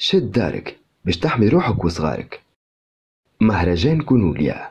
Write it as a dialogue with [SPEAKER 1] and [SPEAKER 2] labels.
[SPEAKER 1] شد دارك باش تحمي روحك وصغارك. مهرجان كونوليا.